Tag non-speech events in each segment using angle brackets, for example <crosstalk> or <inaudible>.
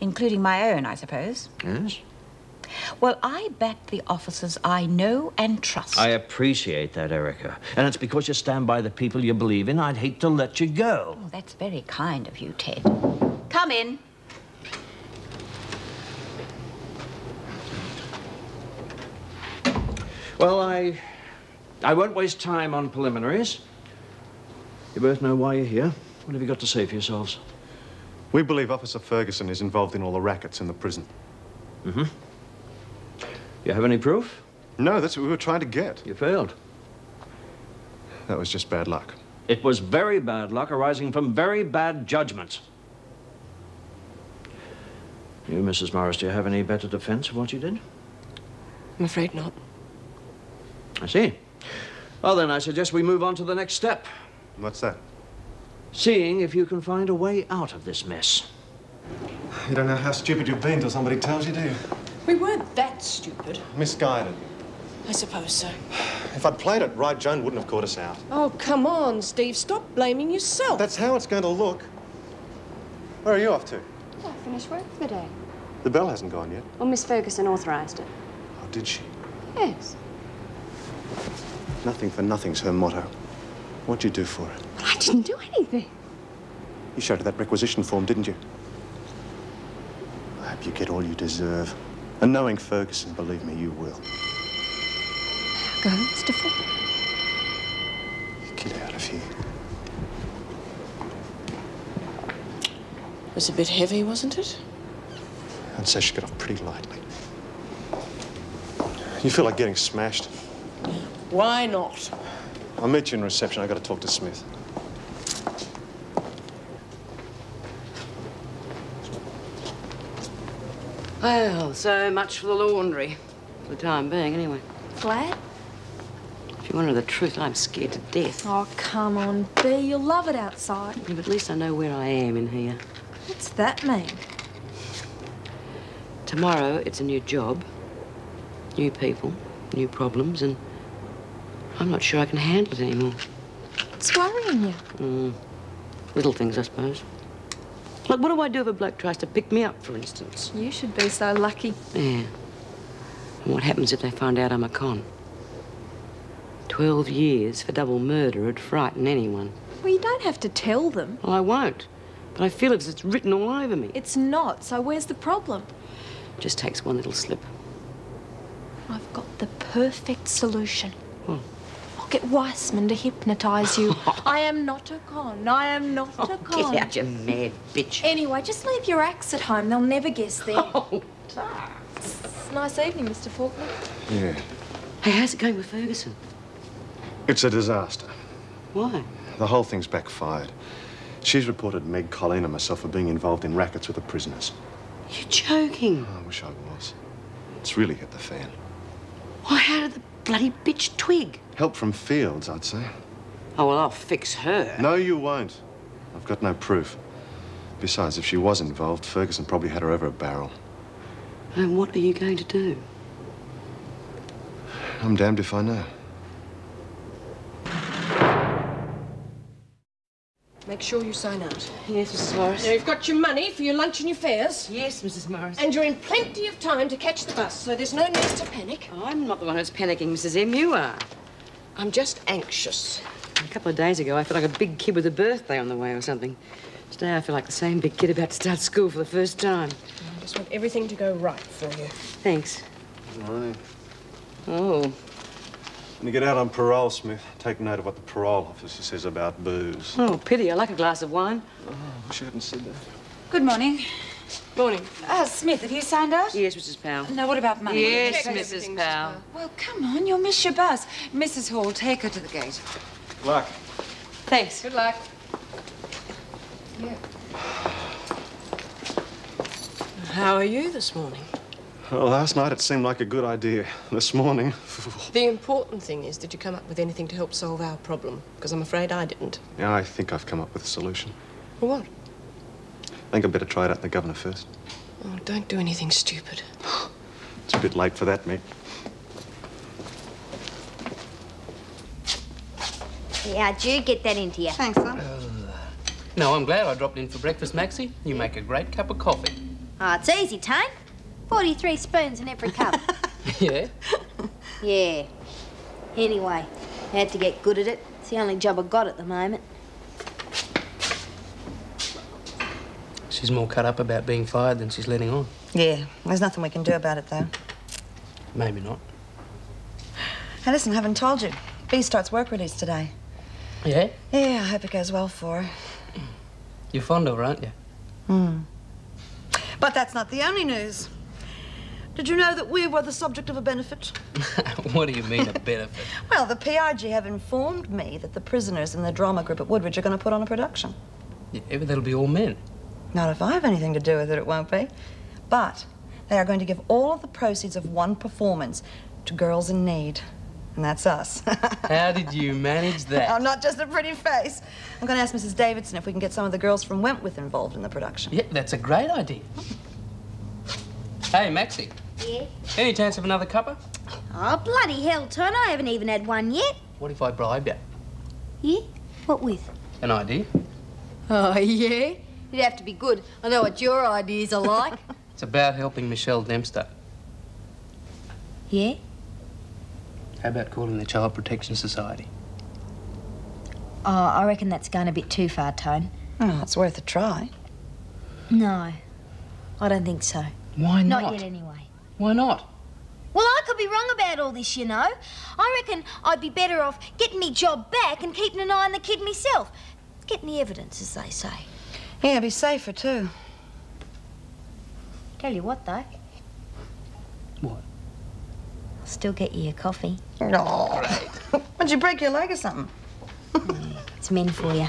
Including my own, I suppose. Yes? Well, I back the officers I know and trust. I appreciate that, Erica. And it's because you stand by the people you believe in. I'd hate to let you go. Oh, that's very kind of you, Ted. Come in. Well, I. I won't waste time on preliminaries. You both know why you're here. What have you got to say for yourselves? We believe Officer Ferguson is involved in all the rackets in the prison. Mm-hmm. You have any proof? No, that's what we were trying to get. You failed. That was just bad luck. It was very bad luck arising from very bad judgment. You, Mrs. Morris, do you have any better defense of what you did? I'm afraid not. I see. Well, then, I suggest we move on to the next step. What's that? Seeing if you can find a way out of this mess. You don't know how stupid you've been till somebody tells you, do you? We weren't that stupid. Misguided. I suppose so. If I'd played it right, Joan wouldn't have caught us out. Oh, come on, Steve. Stop blaming yourself. That's how it's going to look. Where are you off to? I finished work for the day. The bell hasn't gone yet. Well, Miss Ferguson authorized it. Oh, did she? Yes. Nothing for nothing's her motto. What'd you do for her? But I didn't do anything. You showed her that requisition form, didn't you? I hope you get all you deserve. And knowing Ferguson, believe me, you will. Go, Mr. Ford. Get out of here. It was a bit heavy, wasn't it? I'd say she got off pretty lightly. You feel like getting smashed? Why not? I'll meet you in reception. I got to talk to Smith. Well, so much for the laundry. For the time being, anyway. Glad? If you want to know the truth, I'm scared to death. Oh, come on, Bea. You'll love it outside. Yeah, but at least I know where I am in here. What's that mean? Tomorrow, it's a new job, new people, new problems, and I'm not sure I can handle it anymore. It's worrying you? Mm. Little things, I suppose. Like, what do I do if a bloke tries to pick me up, for instance? You should be so lucky. Yeah. And what happens if they find out I'm a con? Twelve years for double murder would frighten anyone. Well, you don't have to tell them. Well, I won't. But I feel as if it's written all over me. It's not, so where's the problem? Just takes one little slip. I've got the perfect solution. What? I'll get Weissman to hypnotize you. <laughs> I am not a con. I am not a oh, con. Get out, you mad bitch. Anyway, just leave your axe at home. They'll never guess <laughs> there. Oh, nice evening, Mr. Faulkner. Yeah. Hey, how's it going with Ferguson? It's a disaster. Why? The whole thing's backfired. She's reported Meg, Colleen, and myself for being involved in rackets with the prisoners. You're joking. Oh, I wish I was. It's really hit the fan. Why, how did the bloody bitch twig? Help from Fields, I'd say. Oh, well, I'll fix her. No, you won't. I've got no proof. Besides, if she was involved, Ferguson probably had her over a barrel. And what are you going to do? I'm damned if I know. Make sure you sign out. Yes, Mrs. Morris. Now, you've got your money for your lunch and your fares. Yes, Mrs. Morris. And you're in plenty of time to catch the bus, so there's no need to panic. I'm not the one who's panicking, Mrs. M. You are. I'm just anxious. A couple of days ago, I felt like a big kid with a birthday on the way or something. Today, I feel like the same big kid about to start school for the first time. I just want everything to go right for you. Thanks. Morning. Oh. When you get out on parole, Smith, take note of what the parole officer says about booze. Oh, pity. I like a glass of wine. Oh, I wish you hadn't said that. Good morning. Morning. Uh, Smith, have you signed out? Yes, Mrs. Powell. Now, what about money? Yes, Mrs. Powell. Powell. Well, come on, you'll miss your bus. Mrs. Hall, take her to the gate. Good Luck. Thanks. Good luck. Yeah. How are you this morning? Well, last night it seemed like a good idea. This morning, <laughs> The important thing is, did you come up with anything to help solve our problem? Because I'm afraid I didn't. yeah, I think I've come up with a solution. What? I think I'd better try it out in the governor first. Oh, don't do anything stupid. <sighs> It's a bit late for that, Meg. Yeah, do get that into you. Thanks, son. Uh, no, I'm glad I dropped in for breakfast, Maxie. You make a great cup of coffee. Oh, it's easy, Tone. 43 spoons in every cup. <laughs> Yeah? yeah. Anyway, I had to get good at it. It's the only job I've got at the moment. She's more cut up about being fired than she's letting on. Yeah, there's nothing we can do about it, though. Maybe not. Hey, listen, I haven't told you. Bea starts work release today. Yeah? Yeah, I hope it goes well for her. You're fond of her, aren't you? Hmm. But that's not the only news. Did you know that we were the subject of a benefit? <laughs> what do you mean, a benefit? <laughs> Well, the PRG have informed me that the prisoners in the drama group at Woodridge are going to put on a production. Yeah, but that'll be all men. Not if I have anything to do with it, it won't be. But they are going to give all of the proceeds of one performance to girls in need. And that's us. <laughs> How did you manage that? I'm not just a pretty face. I'm going to ask Mrs. Davidson if we can get some of the girls from Wentworth involved in the production. Yeah, that's a great idea. Hey, Maxie. Yeah? Any chance of another cuppa? Oh, bloody hell, Tone. I haven't even had one yet. What if I bribe you? Yeah? What with? An idea? Oh, <laughs> yeah? It'd have to be good. I know what your ideas are like. <laughs> It's about helping Michelle Dempster. yeah? How about calling the Child Protection Society? Oh, I reckon that's going a bit too far, Tone. Oh, it's worth a try. No, I don't think so. Why not? Not yet, anyway. Why not? Well, I could be wrong about all this, you know. I reckon I'd be better off getting me job back and keeping an eye on the kid myself. Getting the evidence, as they say. Yeah, be safer, too. Tell you what, though. What? I'll still get you a coffee. No. <laughs> Oh. Why'd you break your leg or something? <laughs> It's men for you.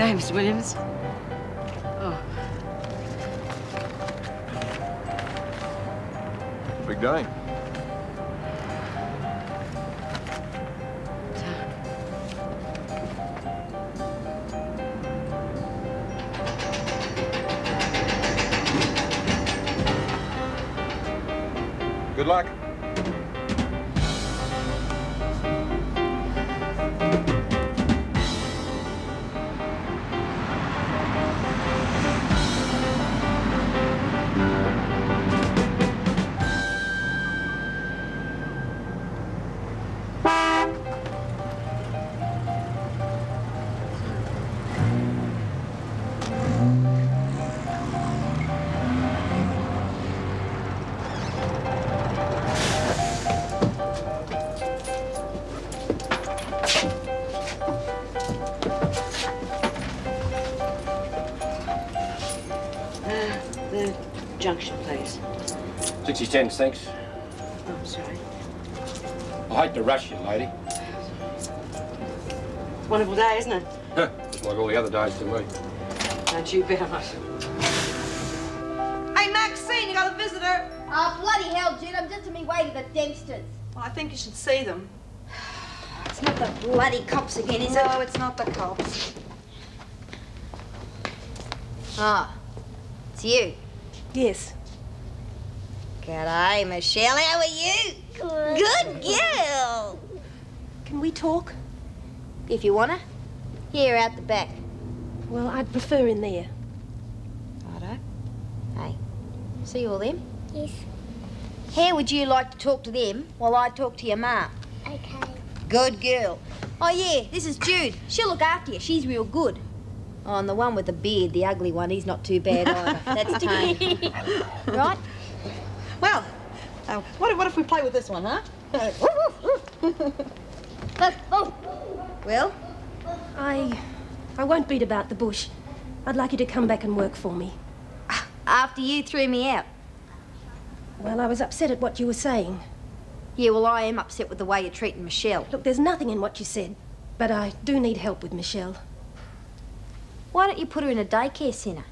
Day, Mr. Williams. Oh, Big day. Good luck. Junction, please. 60 cents, thanks. Oh, I'm sorry. I hate to rush you, lady. It's a wonderful day, isn't it? Huh, Just like all the other days to me. Don't you bet on it. Hey, Maxine, you got a visitor. Oh, bloody hell, Jude. I'm just on my way to the Dempsters. Well, I think you should see them. It's not the bloody cops again, is it? No, it's not the cops. Ah, it's you. Yes. G'day, Michelle. How are you? Good. Good girl. Can we talk? If you wanna. Here, out the back. Well, I'd prefer in there. Righto. Hey, see you all them? Yes. How would you like to talk to them while I talk to your ma? Okay. Good girl. Oh, yeah, this is Jude. She'll look after you. She's real good. Oh, and the one with the beard, the ugly one, he's not too bad <laughs> either. That's Tony. right? Well, uh, what, what if we play with this one, huh? <laughs> Well? I. I won't beat about the bush. I'd like you to come back and work for me. <laughs> After you threw me out. Well, I was upset at what you were saying. Yeah, well, I am upset with the way you're treating Michelle. Look, there's nothing in what you said, but I do need help with Michelle. Why don't you put her in a daycare centre?